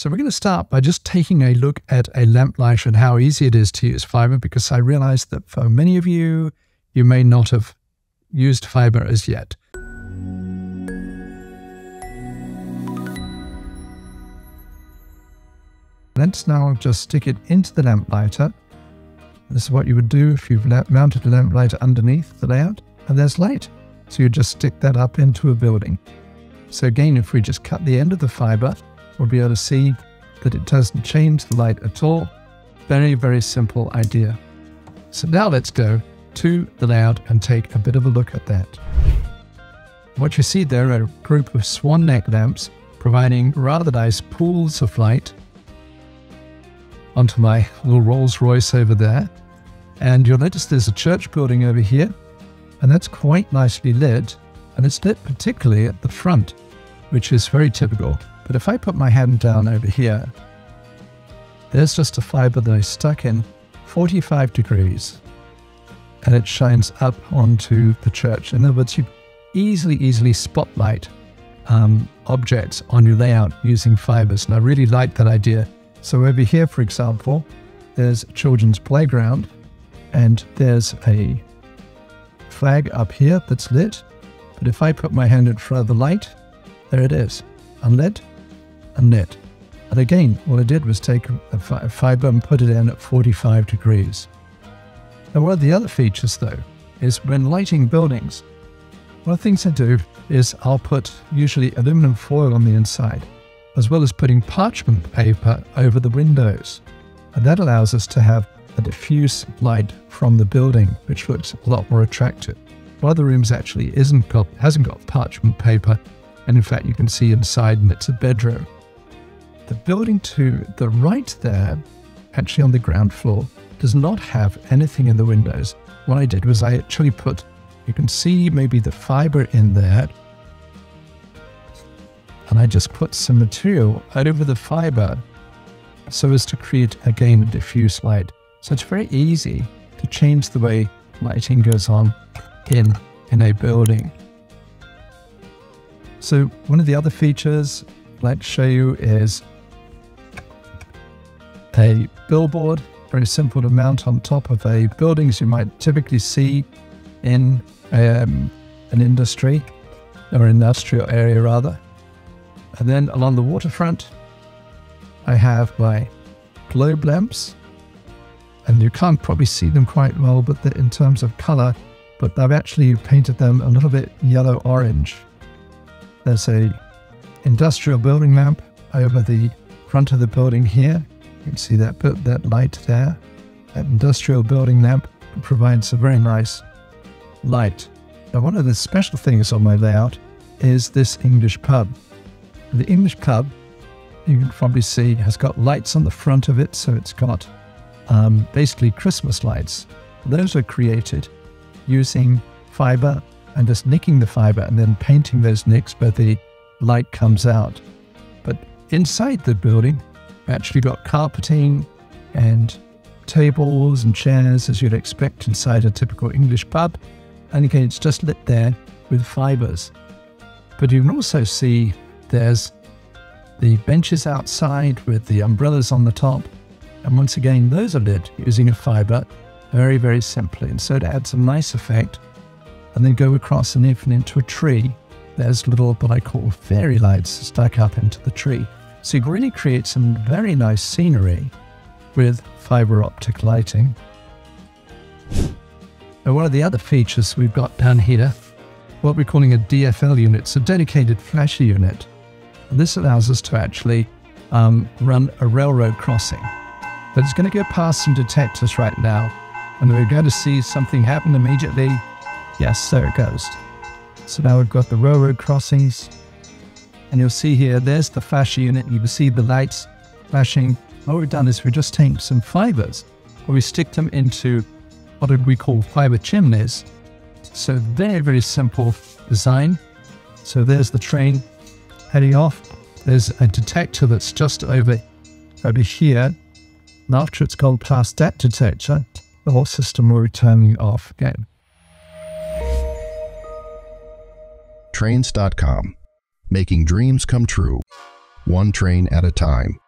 So we're going to start by just taking a look at a lamp light and how easy it is to use fiber because I realize that for many of you, you may not have used fiber as yet. Let's now just stick it into the lamp lighter. This is what you would do if you've mounted a lamp lighter underneath the layout, and there's light. So you just stick that up into a building. So again, if we just cut the end of the fiber, we'll be able to see that it doesn't change the light at all. Very, very simple idea. So now let's go to the layout and take a bit of a look at that. What you see there are a group of swan neck lamps providing rather nice pools of light onto my little Rolls Royce over there. And you'll notice there's a church building over here, and that's quite nicely lit, and it's lit particularly at the front, which is very typical. But if I put my hand down over here, there's just a fiber that I stuck in 45 degrees and it shines up onto the church. In other words, you easily, easily spotlight um, objects on your layout using fibers. And I really like that idea. So over here, for example, there's a children's playground and there's a flag up here that's lit. But if I put my hand in front of the light, there it is, unlit and lit. And again, all I did was take a fiber and put it in at 45 degrees. Now, one of the other features, though, is when lighting buildings, one of the things I do is I'll put usually aluminum foil on the inside, as well as putting parchment paper over the windows. And that allows us to have a diffuse light from the building, which looks a lot more attractive. One of the rooms actually isn't got, hasn't got parchment paper, and in fact you can see inside and it's a bedroom. The building to the right there, actually on the ground floor, does not have anything in the windows. What I did was I actually put, you can see maybe the fiber in there, and I just put some material over the fiber so as to create again a diffuse light. So it's very easy to change the way lighting goes on in, in a building. So one of the other features I'd like to show you is a billboard, very simple to mount on top of a buildings you might typically see in um, an industry or industrial area rather. And then along the waterfront, I have my globe lamps, and you can't probably see them quite well, but in terms of color, but I've actually painted them a little bit yellow orange. There's a industrial building lamp over the front of the building here. You can see that that light there. That industrial building lamp provides a very nice light. Now, one of the special things on my layout is this English pub. The English pub, you can probably see, has got lights on the front of it, so it's got um, basically Christmas lights. Those are created using fiber and just nicking the fiber and then painting those nicks where the light comes out. But inside the building, actually got carpeting and tables and chairs as you'd expect inside a typical English pub. And again, it's just lit there with fibers. But you can also see there's the benches outside with the umbrellas on the top. And once again, those are lit using a fiber very, very simply. And so it adds a nice effect. And then go across and even into a tree. There's little, what I call fairy lights stuck up into the tree. So you really create some very nice scenery with fiber optic lighting. Now one of the other features we've got down here, what we're calling a DFL unit, it's a dedicated flasher unit. And this allows us to actually um, run a railroad crossing. But it's going to go past some detectors right now, and we're going to see something happen immediately. Yes, there it goes. So now we've got the railroad crossings and you'll see here, there's the flasher unit. You can see the lights flashing. What we've done is we're just taking some fibers, or we stick them into what we call fiber chimneys. So very, very simple design. So there's the train heading off. There's a detector that's just over, over here. And after it's gone past that detector, the whole system will return you off again. Trainz.com making dreams come true, one train at a time.